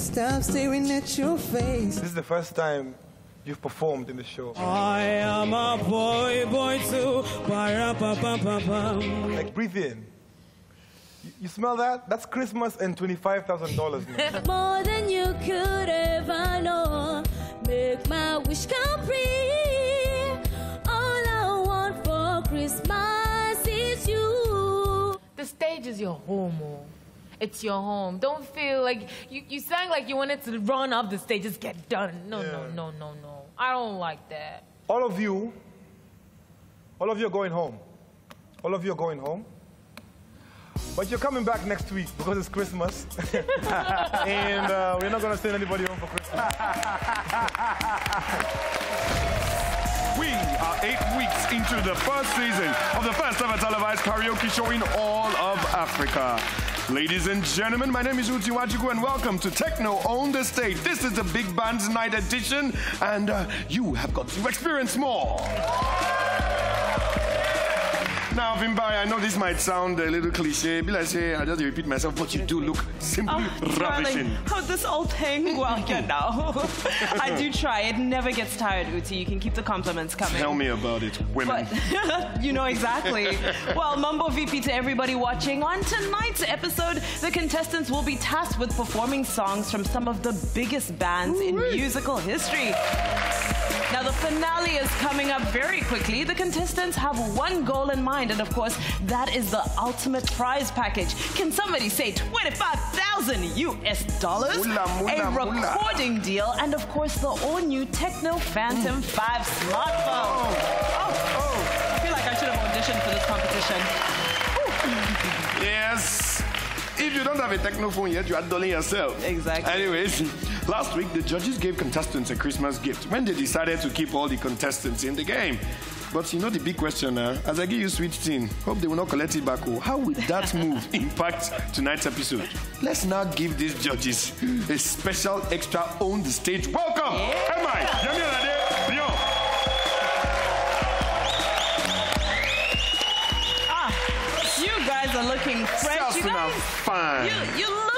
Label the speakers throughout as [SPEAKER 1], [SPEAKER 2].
[SPEAKER 1] can't stop staring at your face.
[SPEAKER 2] This is the first time you've performed in the show.
[SPEAKER 1] I am a boy, boy too.
[SPEAKER 2] Like, breathe in. You, you smell that? That's Christmas and $25,000.
[SPEAKER 3] More than you could ever know. Make my wish come true. All I want for Christmas is you.
[SPEAKER 4] The stage is your home. Oh. It's your home. Don't feel like you, you sang like you wanted to run off the stage, just get done. No, no, no, no, no. I don't like that.
[SPEAKER 2] All of you, all of you are going home. All of you are going home. But you're coming back next week because it's Christmas. and uh, we're not going to send anybody home for Christmas.
[SPEAKER 5] We are eight weeks into the first season of the first ever televised karaoke show in all of Africa. Ladies and gentlemen, my name is Uti Nwachukwu and welcome to Tecno on the Stage. This is the Big Band's Night Edition and uh, you have got to experience more. Now, Vimbai, I know this might sound a little cliche, but I say I just repeat myself, but you do look simply
[SPEAKER 6] Oh,
[SPEAKER 5] ravishing.
[SPEAKER 6] darling, how's this old thing? Well, you know, I do try. It never gets tired, Uti. You can keep the compliments coming.
[SPEAKER 5] Tell me about it, women.
[SPEAKER 6] But you know exactly. well, Mumbo VP to everybody watching. On tonight's episode, the contestants will be tasked with performing songs from some of the biggest bands in musical history. Now, the finale is coming up very quickly. The contestants have one goal in mind, and of course, that is the ultimate prize package. Can somebody say 25,000 US dollars? A recording deal, and of course, the all new Tecno Phantom mm. 5 smartphone. Oh, oh. Oh. I feel like I should have auditioned for this competition.
[SPEAKER 5] Yes. If you don't have a tecno phone yet, you are dulling yourself.
[SPEAKER 6] Exactly.
[SPEAKER 5] Anyways, last week the judges gave contestants a Christmas gift when they decided to keep all the contestants in the game. But you know the big question now, as I give you sweet teen, hope they will not collect it back. Oh, how will that move impact tonight's episode? Let's now give these judges a special extra on the stage. Welcome, Yemi Alade, Leon.
[SPEAKER 6] Ah, you guys are looking fresh. You guys,
[SPEAKER 5] fun.
[SPEAKER 6] you, you look like you could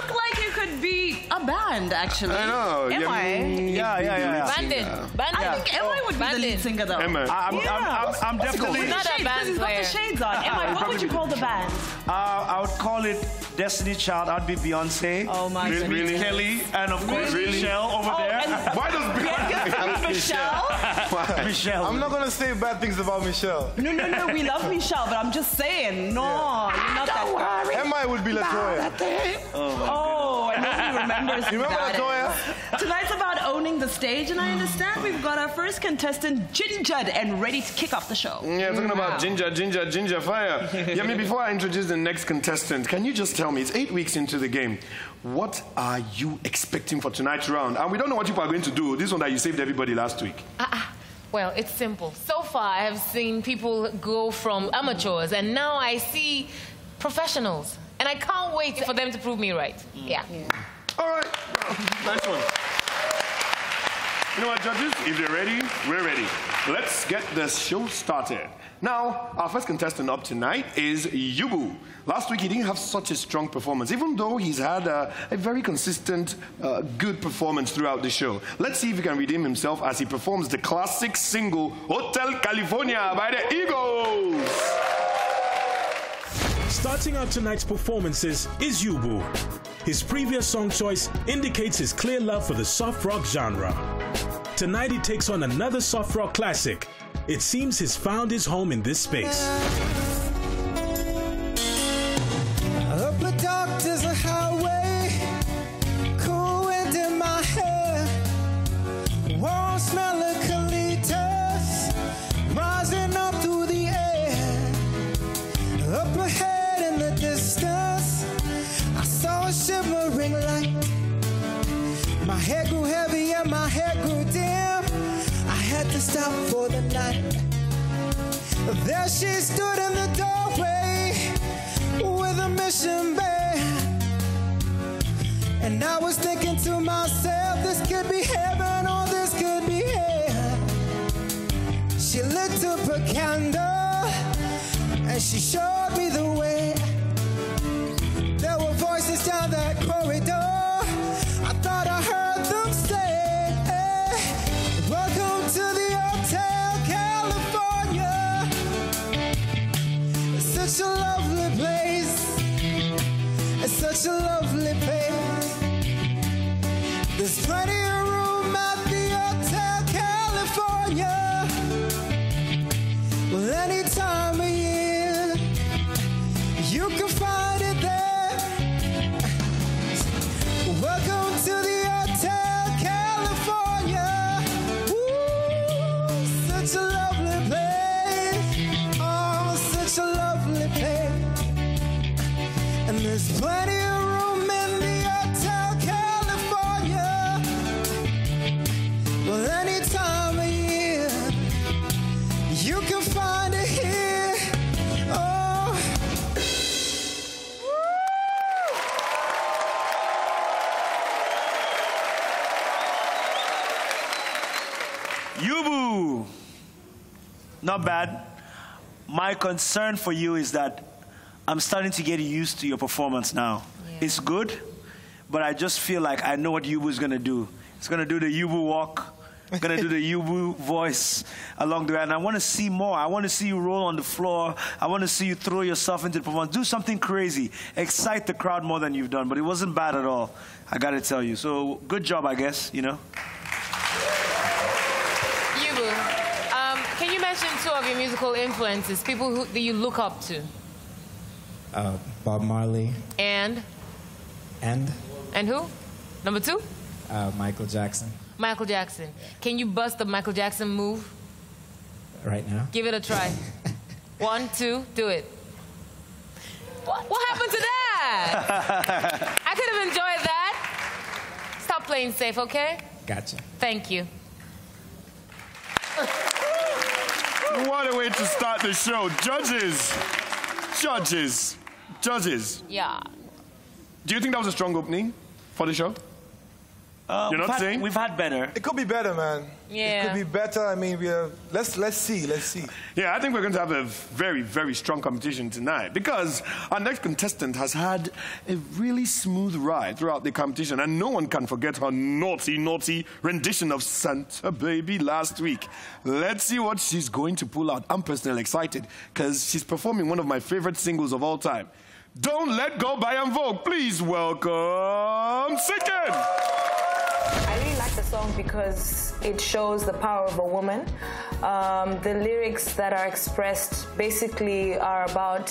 [SPEAKER 6] be a band, actually.
[SPEAKER 5] I know.
[SPEAKER 6] Am I?
[SPEAKER 5] Yemi
[SPEAKER 7] Yeah, yeah, yeah,
[SPEAKER 5] lead
[SPEAKER 7] yeah.
[SPEAKER 4] Bandit. Bandit.
[SPEAKER 6] I think Emma would be the
[SPEAKER 4] Bandit.
[SPEAKER 6] lead singer, though.
[SPEAKER 5] Emma.
[SPEAKER 7] I'm, I'm, I'm, I'm definitely.
[SPEAKER 4] He's not a
[SPEAKER 6] Shades, 'cause
[SPEAKER 4] band
[SPEAKER 6] he's got
[SPEAKER 4] player.
[SPEAKER 6] the shades on. Emma, what would you call the band?
[SPEAKER 7] Uh, I would call it Destiny Child. I'd be Beyonce.
[SPEAKER 6] Oh, my
[SPEAKER 5] Really?
[SPEAKER 6] goodness.
[SPEAKER 5] really?
[SPEAKER 7] Kelly, and of course
[SPEAKER 5] Really?
[SPEAKER 7] Michelle over
[SPEAKER 6] Oh,
[SPEAKER 7] there.
[SPEAKER 5] Why does
[SPEAKER 6] Bianca, Michelle?
[SPEAKER 7] Michelle.
[SPEAKER 2] I'm not going to say bad things about Michelle.
[SPEAKER 6] No, no, no. We love Michelle, but I'm just saying, no, you're not that.
[SPEAKER 2] Emma would be Latoya.
[SPEAKER 6] Oh, I know he remembers.
[SPEAKER 2] You remember
[SPEAKER 6] that
[SPEAKER 2] Latoya?
[SPEAKER 6] is. Tonight's about owning the stage, and I mm. understand we've got our first contestant gingered and ready to kick off the show.
[SPEAKER 5] Yeah, talking about ginger, ginger, ginger fire. yeah, I mean, before I introduce the next contestant, can you just tell me, it's eight weeks into the game, what are you expecting for tonight's round? And we don't know what people are going to do. This one that you saved everybody last week. Ah, ah.
[SPEAKER 4] Well, it's simple. So far, I have seen people go from amateurs, and now I see professionals. And I can't wait for them to prove me right. Yeah.
[SPEAKER 5] All right, nice one. You know what, judges? If you're ready, we're ready. Let's get the show started. Now, our first contestant up tonight is Yubu. Last week, he didn't have such a strong performance, even though he's had a, a very consistent, uh, good performance throughout the show. Let's see if he can redeem himself as he performs the classic single Hotel California by the Eagles.
[SPEAKER 8] Starting out tonight's performances is Yubu. His previous song choice indicates his clear love for the soft rock genre. Tonight he takes on another soft rock classic. It seems he's found his home in this space.
[SPEAKER 1] Stop for the night. There she stood in the doorway with a mission band. And I was thinking to myself, this could be heaven or this could be hell. She lit up a candle and she showed me the
[SPEAKER 7] Not bad. My concern for you is that I'm starting to get used to your performance now. It's good, but I just feel like I know what Yubu's gonna do. It's gonna do the Yubu walk, gonna do the Yubu voice along the way, and I wanna see more. I wanna see you roll on the floor. I wanna see you throw yourself into the performance. Do something crazy. Excite the crowd more than you've done, but it wasn't bad at all. I gotta tell you. So good job, I guess, you know?
[SPEAKER 4] Yubu, um, can you mention two of your musical influences, people who, that you look up to?
[SPEAKER 1] Uh, Bob Marley
[SPEAKER 4] And,
[SPEAKER 1] and
[SPEAKER 4] and who? Number two?
[SPEAKER 1] uh, Michael Jackson
[SPEAKER 4] Michael Jackson. Can you bust the Michael Jackson move?
[SPEAKER 1] right now.
[SPEAKER 4] Give it a try. One, two, do it. What, what happened to that? I could have enjoyed that. Stop playing safe, okay?
[SPEAKER 1] Gotcha.
[SPEAKER 4] Thank you.
[SPEAKER 5] What a way to start the show. Judges, judges, judges.
[SPEAKER 4] Yeah.
[SPEAKER 5] Do you think that was a strong opening for the show?
[SPEAKER 7] Uh,
[SPEAKER 5] You're
[SPEAKER 7] we've
[SPEAKER 5] not
[SPEAKER 7] had-
[SPEAKER 5] saying?
[SPEAKER 7] We've had better.
[SPEAKER 2] It could be better, man.
[SPEAKER 4] Yeah, It
[SPEAKER 2] could be better. I mean, we are, let's let's see, let's see.
[SPEAKER 5] Yeah, I think we're going to have a very, very strong competition tonight because our next contestant has had a really smooth ride throughout the competition, and no one can forget her naughty, naughty rendition of Santa Baby last week. Let's see what she's going to pull out. I'm personally excited because she's performing one of my favorite singles of all time. Don't Let Go by En Vogue. Please welcome Sicken.
[SPEAKER 9] I really like the song because it shows the power of a woman. Um, the lyrics that are expressed basically are about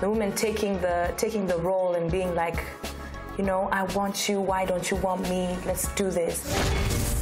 [SPEAKER 9] the woman taking the taking the role and being like, you know, I want you. Why don't you want me? Let's do this.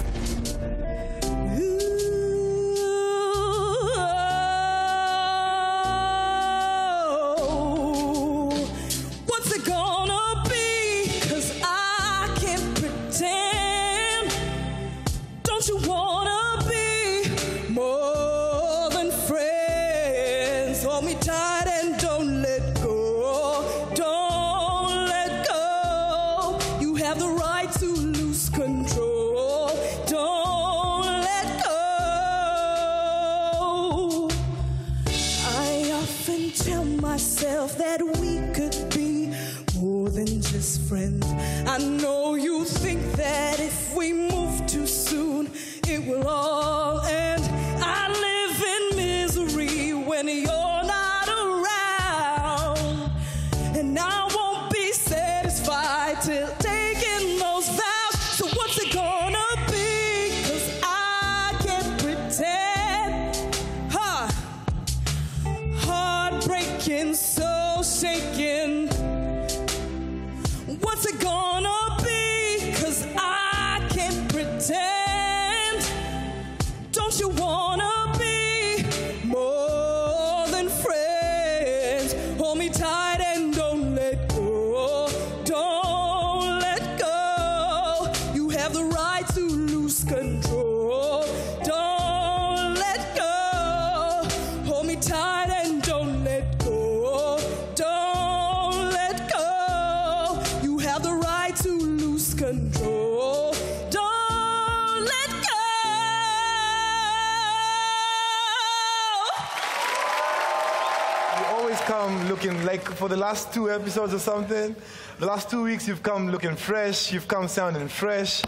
[SPEAKER 2] For the last two episodes or something. The last two weeks, you've come looking fresh. You've come sounding fresh.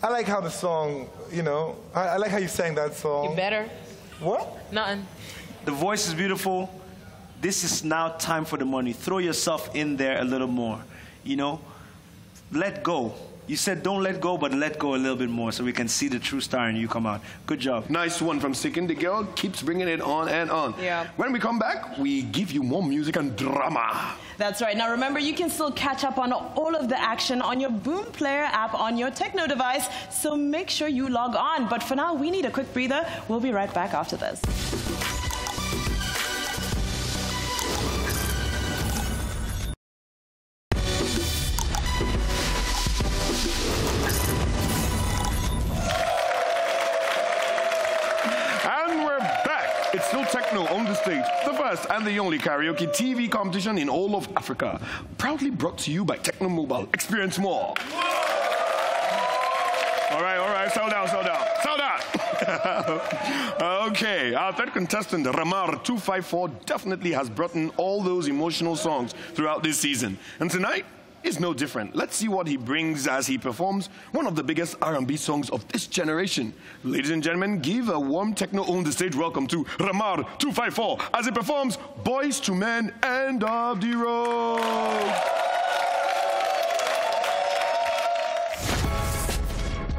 [SPEAKER 2] I like how the song, you know, I, I like how you sang that song.
[SPEAKER 4] You better.
[SPEAKER 2] What?
[SPEAKER 4] Nothing.
[SPEAKER 7] The voice is beautiful. This is now time for the money. Throw yourself in there a little more. You know, let go. You said don't let go, but let go a little bit more so we can see the true star and you come out. Good job.
[SPEAKER 5] Nice one from Sicken. The girl keeps bringing it on and on.
[SPEAKER 6] Yeah.
[SPEAKER 5] When we come back, we give you more music and drama.
[SPEAKER 6] That's right. Now remember, you can still catch up on all of the action on your Boomplay app on your Tecno device. So make sure you log on. But for now, we need a quick breather. We'll be right back after this.
[SPEAKER 5] First and the only karaoke TV competition in all of Africa. Proudly brought to you by Tecno Mobile. Experience more. All right, all right, settle down, settle down, settle down. okay, our third contestant, Ramar 254, definitely has brought in all those emotional songs throughout this season. And tonight, is no different. Let's see what he brings as he performs one of the biggest R&B songs of this generation. Ladies and gentlemen, give a warm tecno on the stage welcome to Ramar 254 as he performs Boyz II Men End of the Road.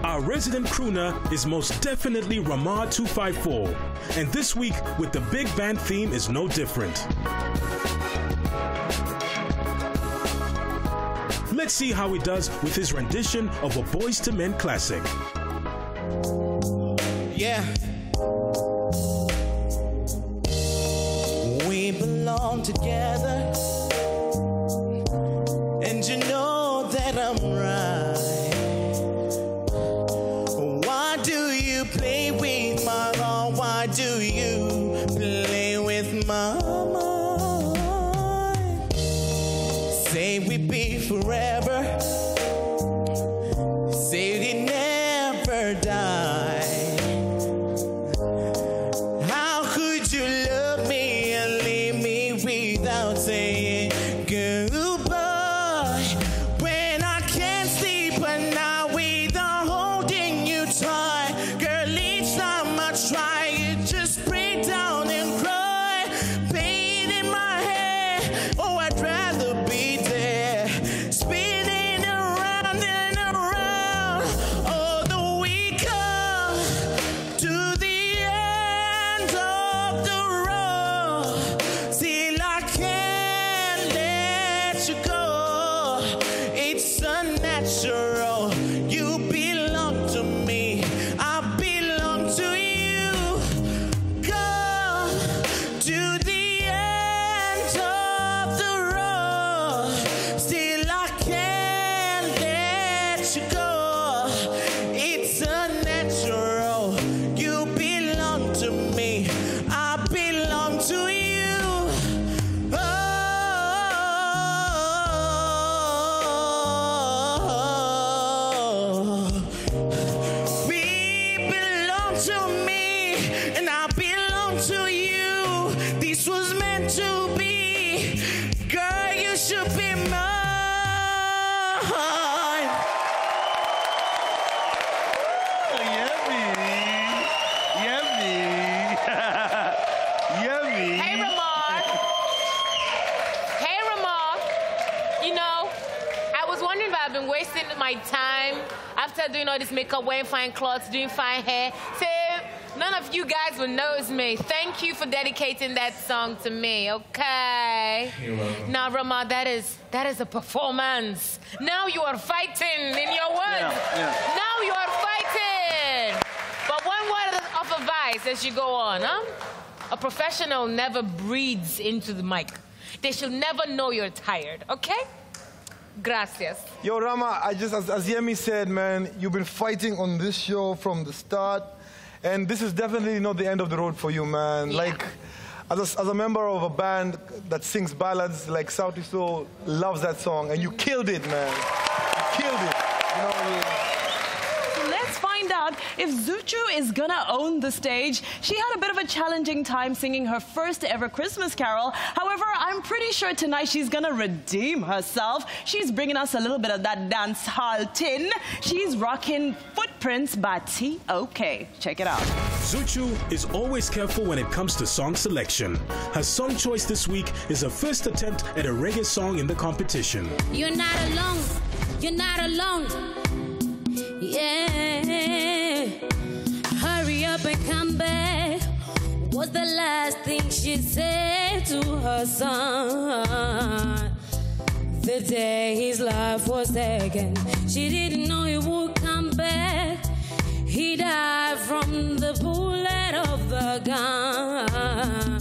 [SPEAKER 8] Our resident crooner is most definitely Ramar 254, and this week with the big band theme is no different. Let's see how he does with his rendition of a Boyz II Men classic.
[SPEAKER 1] Yeah. We belong together.
[SPEAKER 4] After doing all this makeup, wearing fine clothes, doing fine hair. Say, none of you guys will notice me. Thank you for dedicating that song to me, okay? Now, Rama, that is, that is a performance. Now you are fighting in your words.
[SPEAKER 7] Yeah, yeah.
[SPEAKER 4] Now you are fighting. But one word of advice as you go on, huh? A professional never breathes into the mic. They should never know you're tired, okay? Gracias.
[SPEAKER 2] Yo, Rama, I just, as, as Yemi said, man, you've been fighting on this show from the start. And this is definitely not the end of the road for you, man.
[SPEAKER 4] Yeah.
[SPEAKER 2] Like, as a, as a member of a band that sings ballads, like Sauti Sol loves that song. And you killed it, man. You killed it. You know, you,
[SPEAKER 6] So let's find out if Zuchu is gonna own the stage. She had a bit of a challenging time singing her first ever Christmas carol. However, I'm pretty sure tonight she's gonna redeem herself. She's bringing us a little bit of that dance hall tin. She's rocking Footprints by T.O.K. Check it out.
[SPEAKER 8] Zuchu is always careful when it comes to song selection. Her song choice this week is her first attempt at a reggae song in the competition.
[SPEAKER 3] You're not alone. You're not alone. Yeah. Was the last thing she said to her son. The day his life was taken, she didn't know he would come back. He died from the bullet of the gun.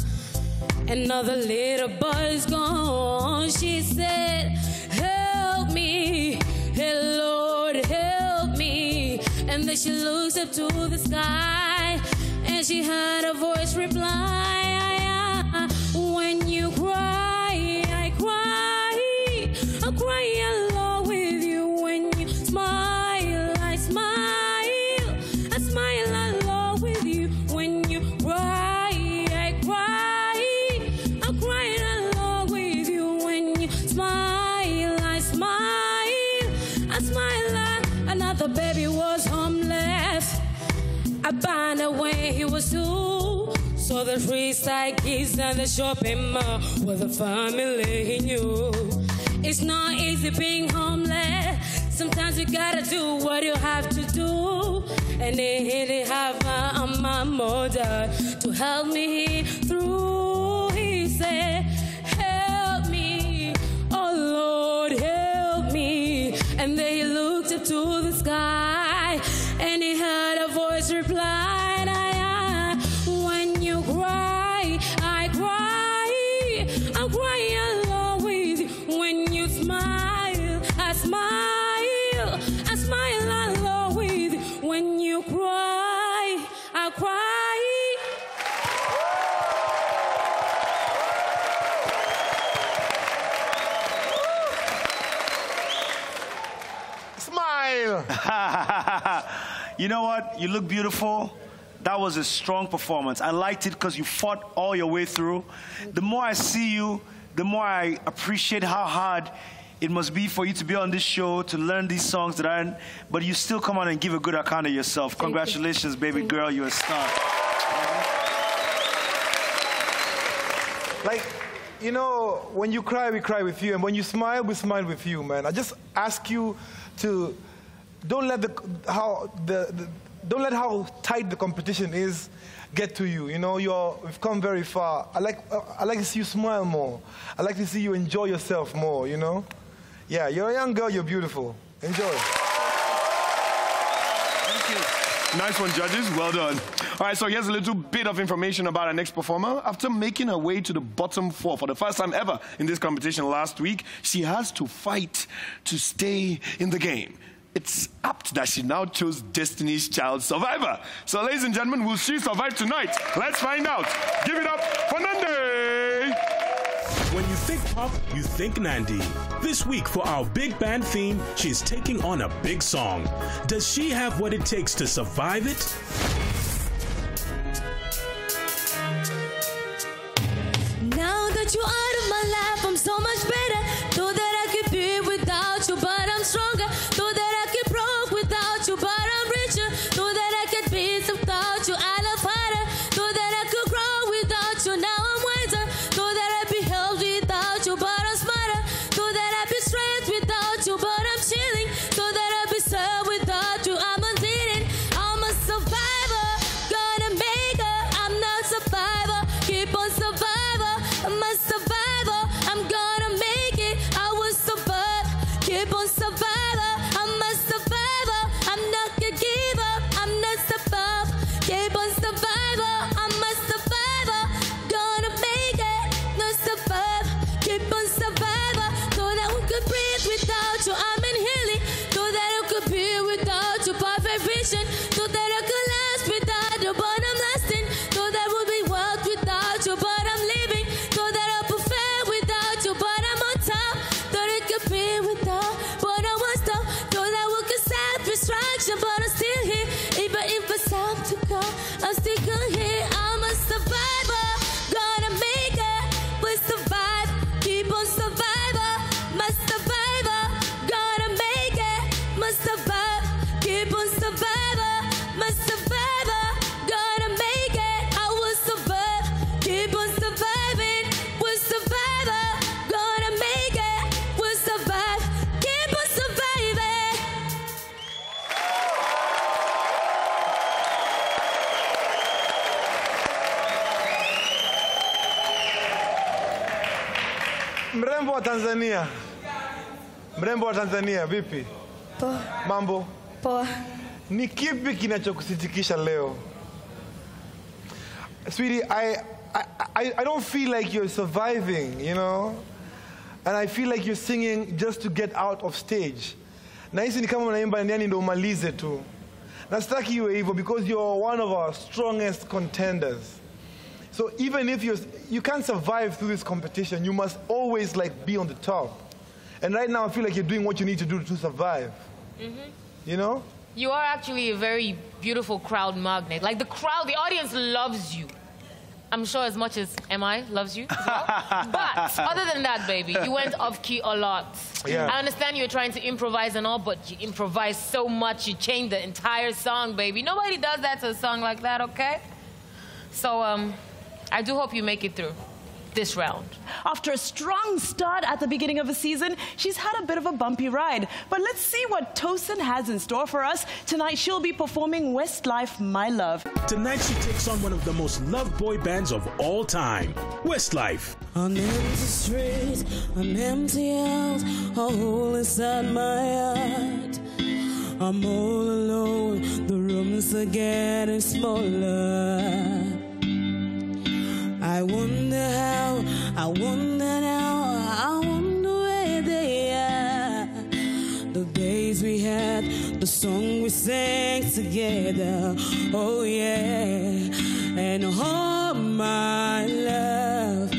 [SPEAKER 3] Another little boy's gone. She said, Help me, hey Lord, help me. And then she looks up to the sky and she had a voice reply. When you cry, Free kids and the shopping mall with a family he knew. It's not easy being homeless. Sometimes you gotta do what you have to do. And they didn't have my, my mother to help me through. He said, you
[SPEAKER 7] know what? You look beautiful. That was a strong performance. I liked it because you fought all your way through. The more I see you, the more I appreciate how hard it must be for you to be on this show, to learn these songs that aren't, but you still come out and give a good account of yourself. Congratulations, baby girl. You're a star.
[SPEAKER 2] Like, you know, when you cry, we cry with you, and when you smile, we smile with you, man. I just ask you to don't let the how the, the don't let how tight the competition is get to you. You know, you're we've come very far. I like I like to see you smile more. I like to see you enjoy yourself more. You know, yeah, you're a young girl. You're beautiful. Enjoy. Thank you.
[SPEAKER 5] Nice one, judges. Well done. All right, so here's a little bit of information about our next performer. After making her way to the bottom four for the first time ever in this competition last week, she has to fight to stay in the game. It's apt that she now chose Destiny's Child Survivor. So, ladies and gentlemen, will she survive tonight? Let's find out. Give it up for Nande!
[SPEAKER 8] When you think pop, you think Nandi. This week, for our big band theme, she is taking on a big song. Does she have what it takes to survive it?
[SPEAKER 3] Now that you're out of my life, I'm so much better.
[SPEAKER 2] Mrembo wa Tanzania. Mrembo wa Tanzania, vipi?
[SPEAKER 10] Poa.
[SPEAKER 2] Mambo?
[SPEAKER 10] Poa.
[SPEAKER 2] Ni kipi kinachokusitikisha leo? Sweetie, I, I, I, I don't feel like you're surviving, you know? And I feel like you're singing just to get out of stage. Nahisi ni kama unaimba yani ndo umalize tu. Nastaki you, Ava, because you're one of our strongest contenders. So even if you're, you can't survive through this competition, you must always like be on the top. And right now, I feel like you're doing what you need to do to survive. You know?
[SPEAKER 4] You are actually a very beautiful crowd magnet. Like the crowd, the audience loves you. I'm sure as much as MI loves you as well. but other than that, baby, you went off key a lot.
[SPEAKER 2] Yeah.
[SPEAKER 4] I understand you're trying to improvise and all, but you improvised so much, you changed the entire song, baby. Nobody does that to a song like that, okay? So, um, I do hope you make it through this round.
[SPEAKER 6] After a strong start at the beginning of the season, she's had a bit of a bumpy ride. But let's see what Tosin has in store for us. Tonight, she'll be performing Westlife, My Love.
[SPEAKER 8] Tonight she takes on one of the most loved boy bands of all time, Westlife.
[SPEAKER 3] An empty street, an empty house, a hole inside my heart. I'm all alone, the rooms are getting smaller. I wonder how, I wonder now, I wonder where they are. The days we had, the song we sang together, oh yeah. And oh my love,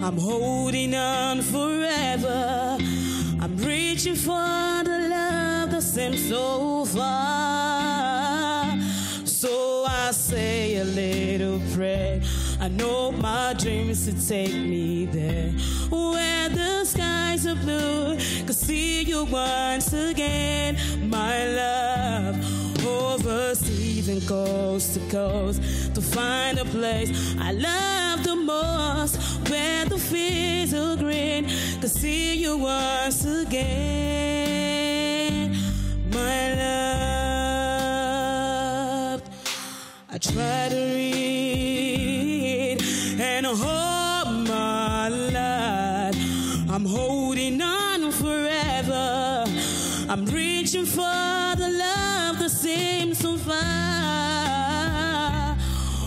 [SPEAKER 3] I'm holding on forever. I'm reaching for the love that seems so far. I know my dreams to take me there. Where the skies are blue, could see you once again, my love. Overseas and coast to coast to find a place I love the most, where the fields are green, could see you once again, my love. I try to read for the love that seems so far.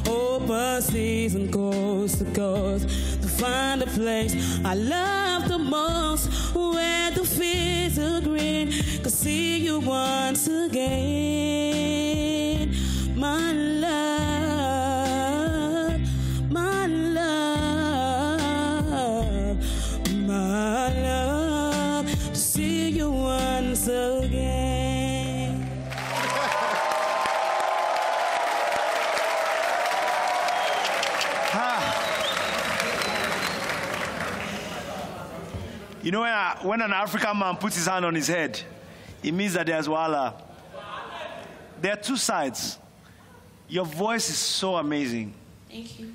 [SPEAKER 3] Overseas and coast to coast to find a place I love the most, where the fields are green. Could see you once again, my love,
[SPEAKER 7] know, when, a, when an African man puts his hand on his head, it means that there's wala. There are two sides. Your voice is so amazing.
[SPEAKER 3] Thank you.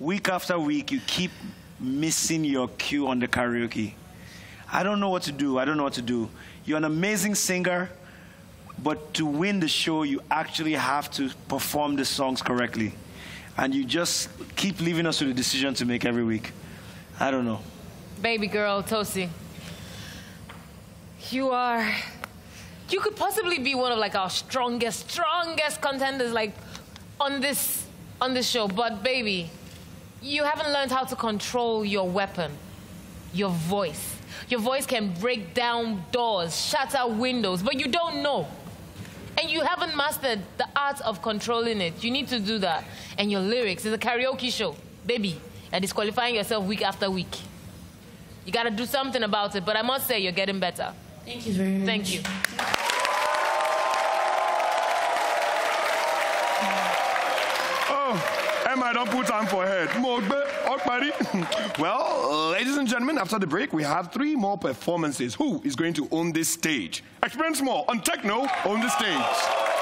[SPEAKER 7] Week after week, you keep missing your cue on the karaoke. I don't know what to do. I don't know what to do. You're an amazing singer, but to win the show, you actually have to perform the songs correctly. And you just keep leaving us with a decision to make every week. I don't know.
[SPEAKER 4] Baby girl, Tosi. You are. You could possibly be one of like our strongest, strongest contenders, like on this on this show. But baby, you haven't learned how to control your weapon, your voice. Your voice can break down doors, shatter windows, but you don't know. And you haven't mastered the art of controlling it. You need to do that. And your lyrics is a karaoke show, baby. And disqualifying yourself week after week. You gotta do something about it, but I must say you're getting better.
[SPEAKER 3] Thank you very much.
[SPEAKER 4] Thank you.
[SPEAKER 5] Oh, Emma, don't put time for head. Mogbe, Okpari. Well, ladies and gentlemen, after the break, we have three more performances. Who is going to own this stage? Experience more on Tecno on the stage.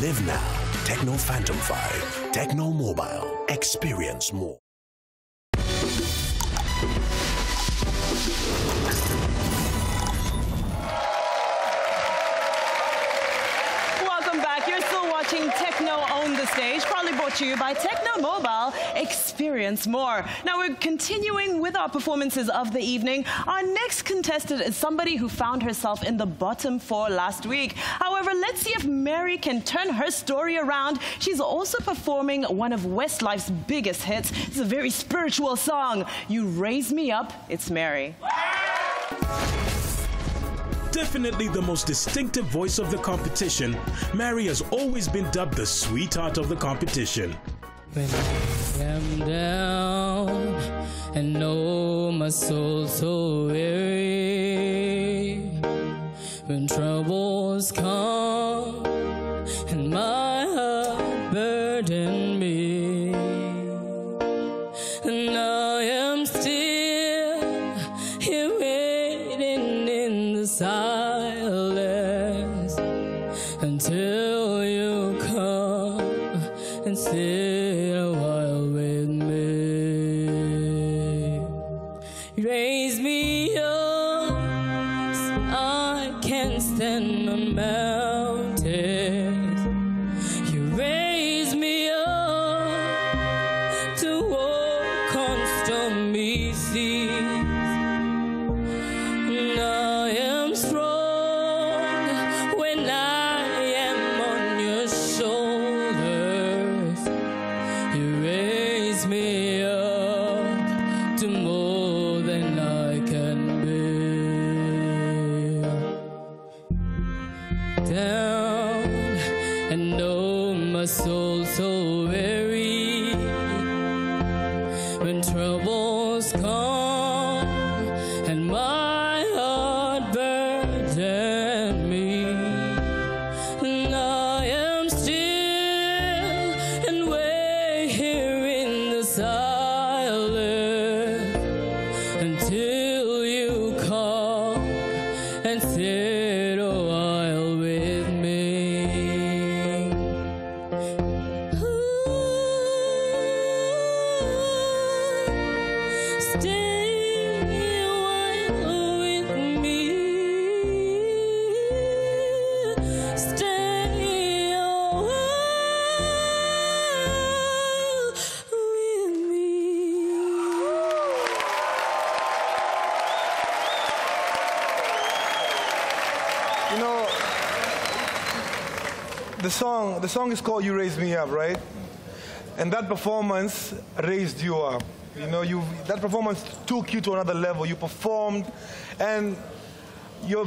[SPEAKER 10] Live now. Tecno Phantom 5. Tecno Mobile. Experience more.
[SPEAKER 6] Stage, proudly brought to you by Tecno Mobile. Experience more. Now we're continuing with our performances of the evening. Our next contestant is somebody who found herself in the bottom four last week. However, let's see if Mary can turn her story around. She's also performing one of Westlife's biggest hits. It's a very spiritual song. You Raise Me Up. It's Mary.
[SPEAKER 8] Definitely the most distinctive voice of the competition, Mary has always been dubbed the sweetheart of the competition.
[SPEAKER 11] When I am down and know my soul so weary, when troubles come and my and sit the
[SPEAKER 2] song is called "You Raise Me Up," right? And that performance raised you up. You know, you that performance took you to another level. You performed, and your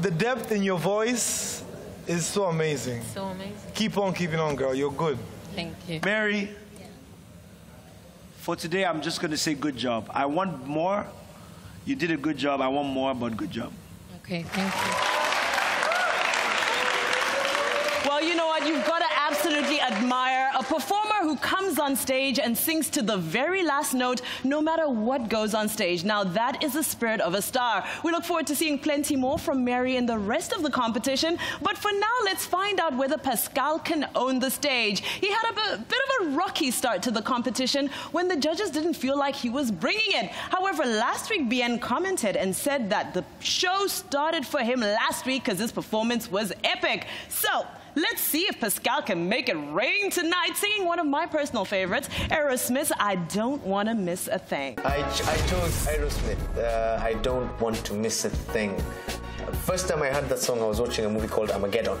[SPEAKER 2] the depth in your voice is so amazing.
[SPEAKER 4] So amazing.
[SPEAKER 2] Keep on keeping on, girl. You're good.
[SPEAKER 11] Thank you.
[SPEAKER 7] Mary, for today, I'm just going to say good job. I want more. You did a good job. I want more, but good job.
[SPEAKER 11] Okay, thank you.
[SPEAKER 6] Well, you know what? You've got to absolutely admire a performer who comes on stage and sings to the very last note, no matter what goes on stage. Now, that is the spirit of a star. We look forward to seeing plenty more from Mary in the rest of the competition. But for now, let's find out whether Pascal can own the stage. He had a bit of a rocky start to the competition when the judges didn't feel like he was bringing it. However, last week, Bien commented and said that the show started for him last week because his performance was epic. So, Let's see if Pascal can make it rain tonight, singing one of my personal favorites, Aerosmith's I Don't Want to Miss a Thing.
[SPEAKER 12] I, I chose Aerosmith. Uh, I don't want to miss a thing. First time I heard that song, I was watching a movie called Armageddon.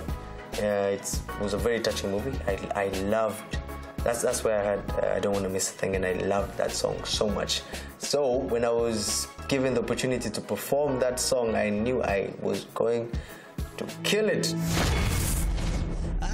[SPEAKER 12] Uh, it was a very touching movie. I, I loved. That's that's where I heard uh, I don't want to miss a thing, and I loved that song so much. So when I was given the opportunity to perform that song, I knew I was going to kill it.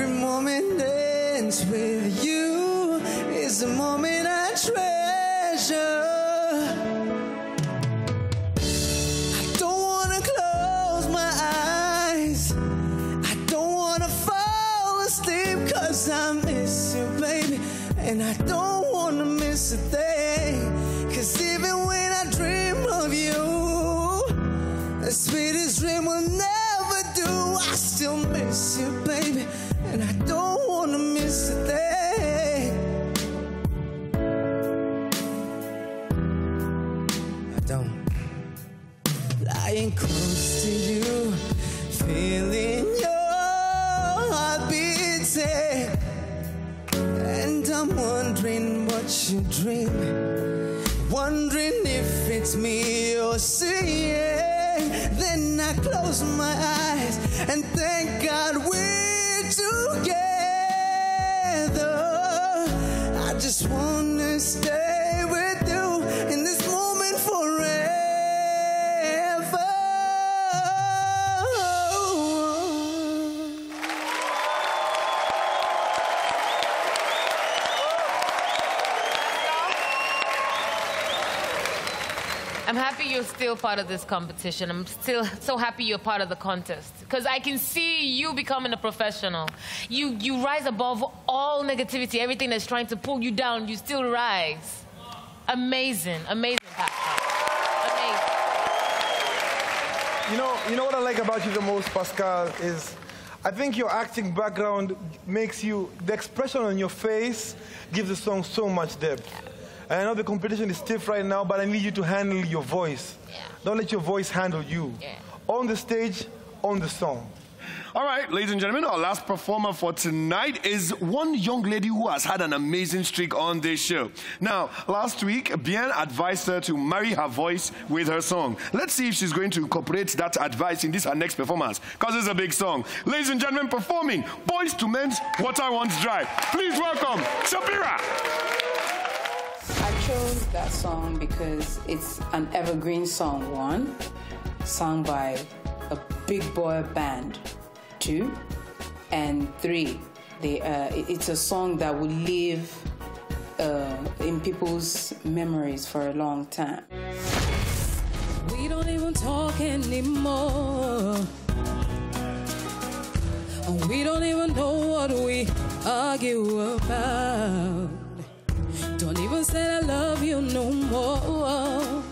[SPEAKER 1] Every moment ends with you is a moment I treasure. I don't wanna close my eyes. I don't wanna fall asleep cause I miss you, baby. And I don't wanna miss a thing. Still
[SPEAKER 4] part of this competition. I'm still so happy you're part of the contest because I can see you becoming a professional. You you rise above all negativity, everything that's trying to pull you down. You still rise. Amazing, amazing, Pascal. Amazing.
[SPEAKER 2] You know, you know what I like about you the most, Pascal, is I think your acting background makes you, the expression on your face gives the song so much depth. And I know the competition is stiff right now, but I need you to handle your voice. Don't let your voice handle you. On the stage, on the song.
[SPEAKER 5] All right, ladies and gentlemen, our last performer for tonight is one young lady who has had an amazing streak on this show. Now, last week, Bien advised her to marry her voice with her song. Let's see if she's going to incorporate that advice in this her next performance, because it's a big song. Ladies and gentlemen, performing Boyz II Men's Water Runs Dry. Please welcome Shapira.
[SPEAKER 13] That song because it's an evergreen song, one, sung by a big boy band, two, and three. They, uh, it's a song that will live uh, in people's memories for a long time.
[SPEAKER 3] We don't even talk anymore. We don't even know what we argue about. Even say I love you no more.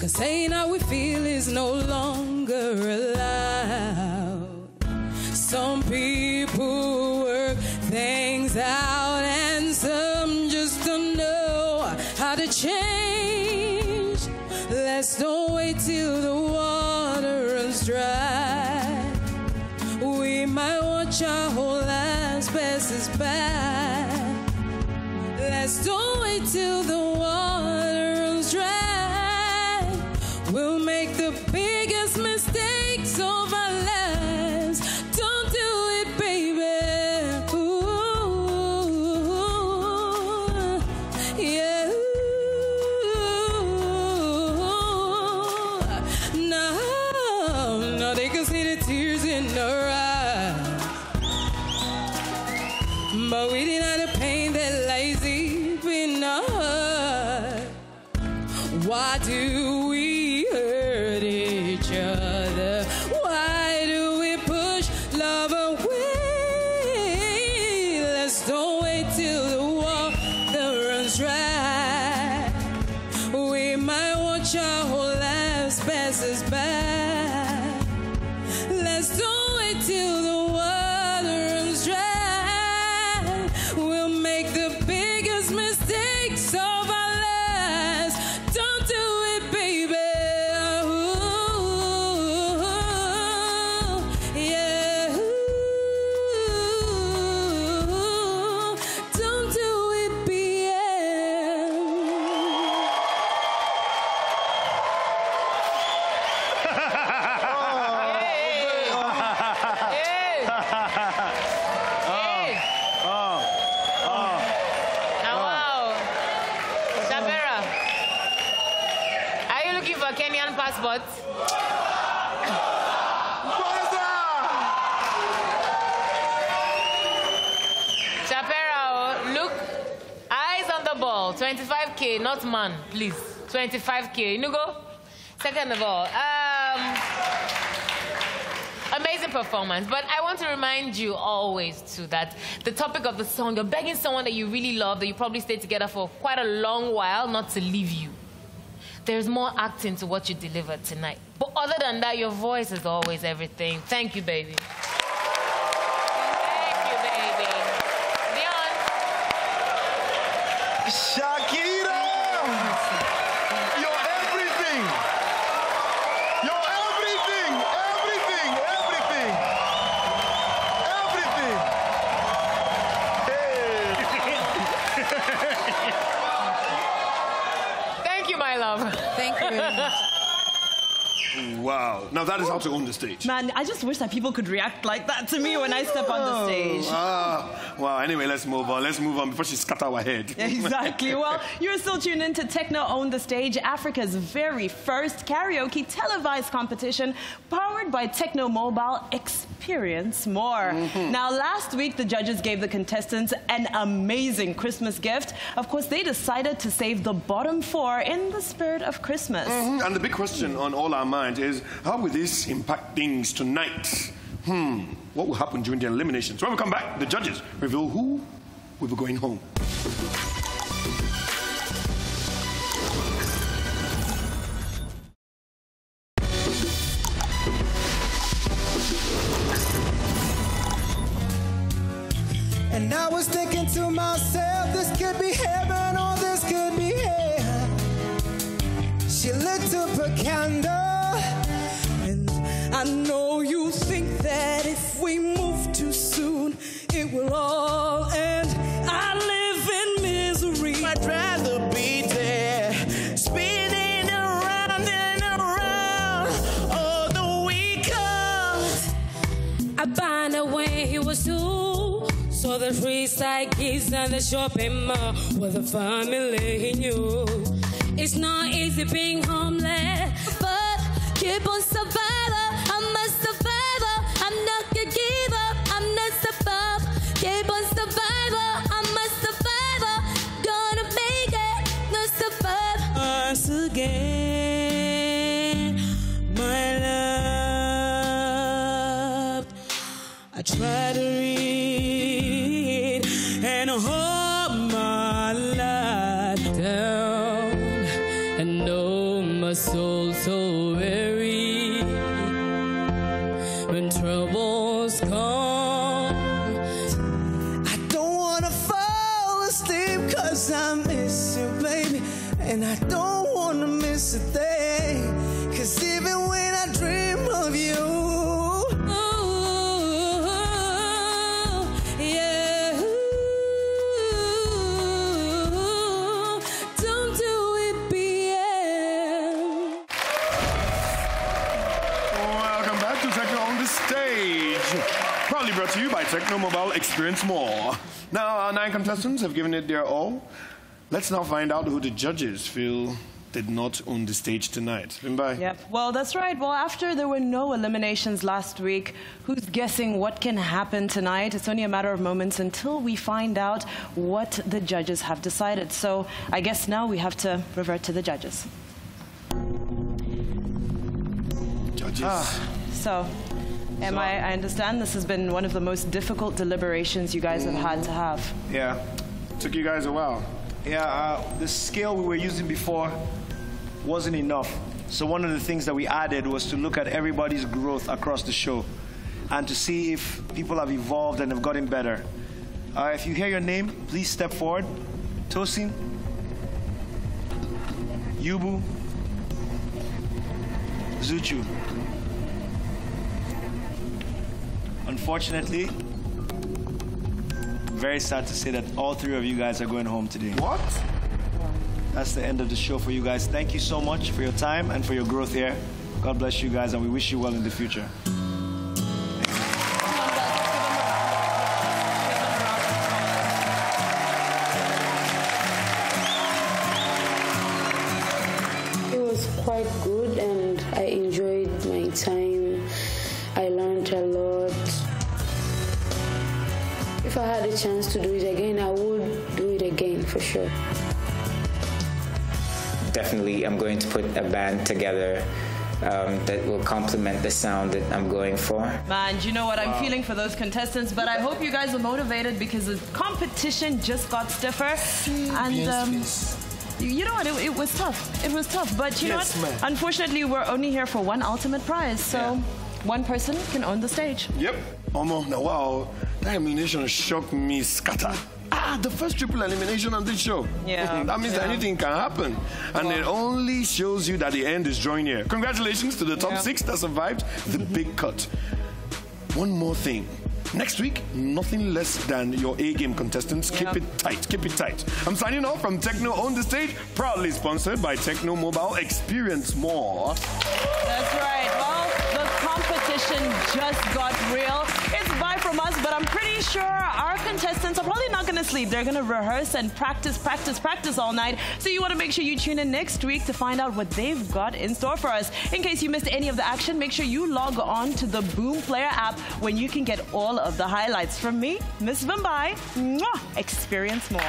[SPEAKER 3] Cause saying how we feel is no longer allowed. Some people work things out, and some just don't know how to change. Let's don't wait till the water runs dry. We might watch our whole lives pass us by. Let's don't wait till the
[SPEAKER 4] passport. Chapera, look, eyes on the ball. 25k, not man, please. 25k. You go. Second of all, um, amazing performance. But I want to remind you always too that the topic of the song, you're begging someone that you really love, that you probably stayed together for quite a long while, not to leave you. There's more acting to what you delivered tonight. But other than that, your voice is always everything. Thank you, baby.
[SPEAKER 5] How to own the stage.
[SPEAKER 6] Man, I just wish that people could react like that to me when I step on the stage.
[SPEAKER 5] Ah, wow. Anyway, let's move on. Let's move on before she scatter our head.
[SPEAKER 6] Exactly. Well, you're still tuned in to Tecno Own the Stage, Africa's very first karaoke televised competition powered by Tecno Mobile. Experience more. Now, last week, the judges gave the contestants an amazing Christmas gift. Of course, they decided to save the bottom four in the spirit of Christmas.
[SPEAKER 5] Mhm. And the big question on all our minds is how will this impact things tonight? Hmm. What will happen during the eliminations? So, when we come back, the judges reveal who will be going home.
[SPEAKER 1] To myself, this could be heaven or this could be hell. She lit up a candle,
[SPEAKER 11] And I know you think that if we move too soon, it will all end.
[SPEAKER 1] The
[SPEAKER 3] free side kids and the shopping mall with the family he knew. It's not easy being homeless, but keep on surviving. I'm a survivor. I'm not gonna give up. I'm not survivor. Keep on survivor. I'm a survivor. Gonna make it. No survivor.
[SPEAKER 11] Once again,
[SPEAKER 5] Experience More. Now, our nine contestants have given it their all. Let's now find out who the judges feel did not own the stage tonight. Vimbai.
[SPEAKER 6] Yep. Well, that's right. Well, after there were no eliminations last week, who's guessing what can happen tonight? It's only a matter of moments until we find out what the judges have decided. So I guess now we have to revert to the judges.
[SPEAKER 5] Judges. Ah.
[SPEAKER 6] So, am I, I understand this has been one of the most difficult deliberations you guys have had to have.
[SPEAKER 7] Yeah.
[SPEAKER 5] Took you guys a while.
[SPEAKER 7] Yeah, uh, the scale we were using before wasn't enough. So one of the things that we added was to look at everybody's growth across the show and to see if people have evolved and have gotten better. Uh, if you hear your name, please step forward. Tosin, Yubu, Zuchu. Unfortunately, very sad to say that all three of you guys are going home today.
[SPEAKER 5] What?
[SPEAKER 7] That's the end of the show for you guys. Thank you so much for your time and for your growth here. God bless you guys, and we wish you well in the future.
[SPEAKER 14] Band together um, that will complement the sound that I'm going for.
[SPEAKER 6] Man, you know what I'm feeling for those contestants? But I hope you guys are motivated because the competition just got stiffer. And
[SPEAKER 5] Yes,
[SPEAKER 6] um,
[SPEAKER 5] please.
[SPEAKER 6] you you know what? It, it was tough. It was tough. But you
[SPEAKER 5] Yes,
[SPEAKER 6] know what?
[SPEAKER 5] ma'am.
[SPEAKER 6] Unfortunately, we're only here for one ultimate prize. So one person can own the stage.
[SPEAKER 5] Yep. Omo, now wow, that elimination shocked me scatter. Ah, the first triple elimination on this show.
[SPEAKER 6] Yeah,
[SPEAKER 5] that means
[SPEAKER 6] yeah.
[SPEAKER 5] anything can happen. And it only shows you that the end is drawing near. Congratulations to the top
[SPEAKER 6] Yeah.
[SPEAKER 5] six that survived the big cut. One more thing. Next week, nothing less than your A game contestants. Keep
[SPEAKER 6] Yeah.
[SPEAKER 5] it tight. Keep it tight. I'm signing off from Tecno on the stage, proudly sponsored by Tecno Mobile. Experience more.
[SPEAKER 6] That's right. Well, the competition just got real. But I'm pretty sure our contestants are probably not going to sleep. They're going to rehearse and practice, practice, practice all night. So you want to make sure you tune in next week to find out what they've got in store for us. In case you missed any of the action, make sure you log on to the Boomplay app when you can get all of the highlights from me, Miss Vimbai. Mwah! Experience more.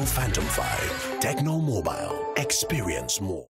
[SPEAKER 10] Tecno Phantom 5. Tecno Mobile. Experience more.